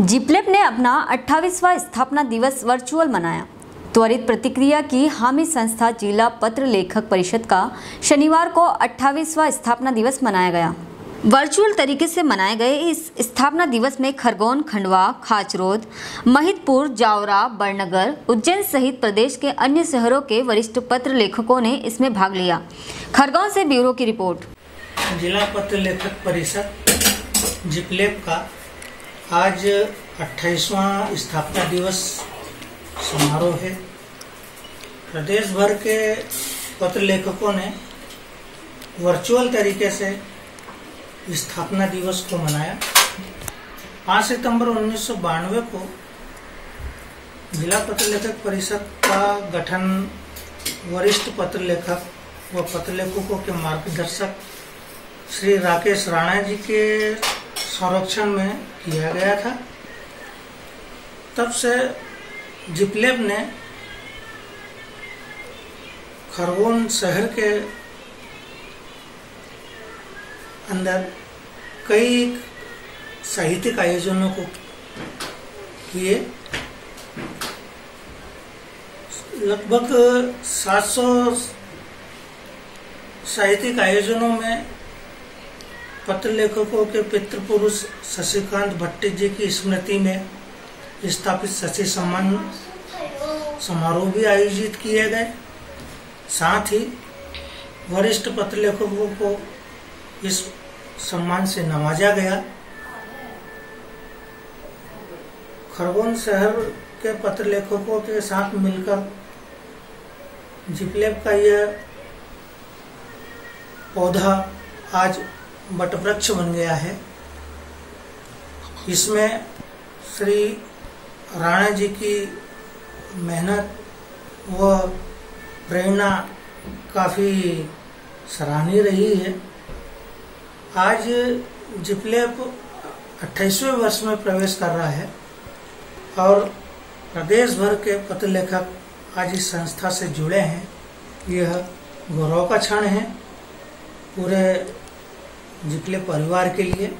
जिप्लेप ने अपना 28वां स्थापना दिवस वर्चुअल मनाया। त्वरित प्रतिक्रिया की हामी संस्था जिला पत्र लेखक परिषद का शनिवार को 28वां स्थापना दिवस मनाया गया। वर्चुअल तरीके से मनाए गए इस स्थापना दिवस में खरगोन, खंडवा, खाचरोद, महितपुर, जावरा बड़नगर उज्जैन सहित प्रदेश के अन्य शहरों के वरिष्ठ पत्र लेखकों ने इसमें भाग लिया। खरगोन से ब्यूरो की रिपोर्ट। जिला पत्र लेखक परिषद, जिपलेप का आज 28वां स्थापना दिवस समारोह है। प्रदेश भर के पत्र लेखकों ने वर्चुअल तरीके से स्थापना दिवस को मनाया। 5 सितंबर उन्नीस सौ बानवे को जिला पत्र लेखक परिषद का गठन वरिष्ठ पत्र लेखक व पत्र लेखकों के मार्गदर्शक श्री राकेश राणा जी के संरक्षण में किया गया था। तब से जिपलेब ने खरगोन शहर के अंदर कई साहित्यिक आयोजनों को किए। लगभग 700 साहित्यिक आयोजनों में पत्र लेखकों के पितृपुरुष शशिकांत भट्टी जी की स्मृति में स्थापित शशि सम्मान समारोह भी आयोजित किए गए। साथ ही वरिष्ठ पत्र लेखकों को इस सम्मान से नवाजा गया। खरगोन शहर के पत्र लेखकों के साथ मिलकर जिपलेप का यह पौधा आज वटवृक्ष बन गया है। इसमें श्री राणा जी की मेहनत व प्रेरणा काफ़ी सराहनीय रही है। आज जिपलेप 28वें वर्ष में प्रवेश कर रहा है और प्रदेश भर के पत्र लेखक आज इस संस्था से जुड़े हैं। यह गौरव का क्षण है। पूरे जिपले परिवार के लिए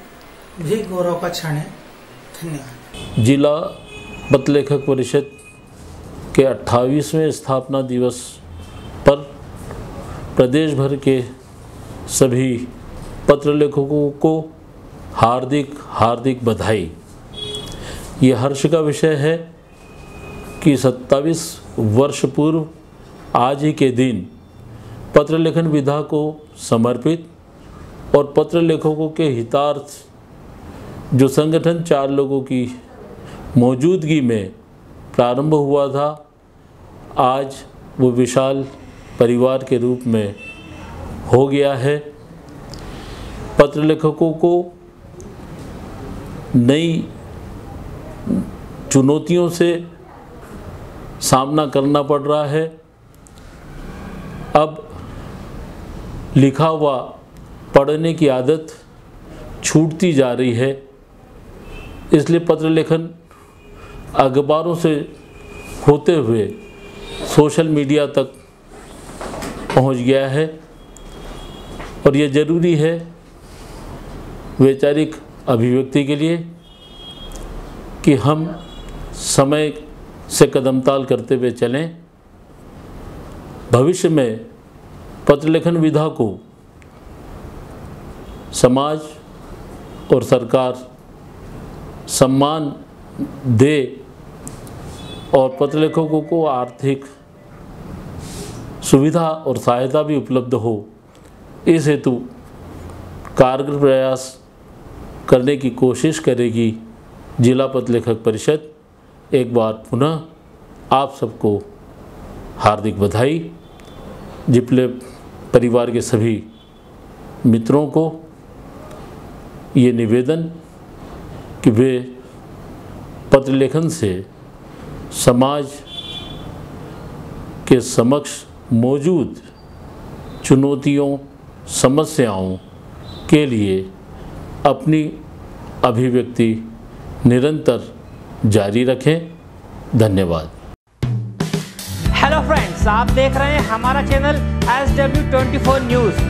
भी गौरव का क्षण है। धन्यवाद। जिला पत्र लेखक परिषद के 28वें स्थापना दिवस पर प्रदेश भर के सभी पत्र लेखकों को हार्दिक हार्दिक बधाई। ये हर्ष का विषय है कि 27 वर्ष पूर्व आज ही के दिन पत्र लेखन विधा को समर्पित और पत्र लेखकों के हितार्थ, जो संगठन चार लोगों की मौजूदगी में प्रारंभ हुआ था, आज वो विशाल परिवार के रूप में हो गया है। पत्र लेखकों को नई चुनौतियों से सामना करना पड़ रहा है। अब लिखा हुआ पढ़ने की आदत छूटती जा रही है। इसलिए पत्र लेखन अखबारों से होते हुए सोशल मीडिया तक पहुँच गया है और यह ज़रूरी है वैचारिक अभिव्यक्ति के लिए कि हम समय से कदम ताल करते हुए चलें। भविष्य में पत्र लेखन विधा को समाज और सरकार सम्मान दे और पत्र लेखकों को आर्थिक सुविधा और सहायता भी उपलब्ध हो, इस हेतु कारगर प्रयास करने की कोशिश करेगी जिला पत्र लेखक परिषद। एक बार पुनः आप सबको हार्दिक बधाई। जिपले परिवार के सभी मित्रों को ये निवेदन कि वे पत्र लेखन से समाज के समक्ष मौजूद चुनौतियों, समस्याओं के लिए अपनी अभिव्यक्ति निरंतर जारी रखें। धन्यवाद। हेलो फ्रेंड्स आप देख रहे हैं हमारा channel S W twenty four news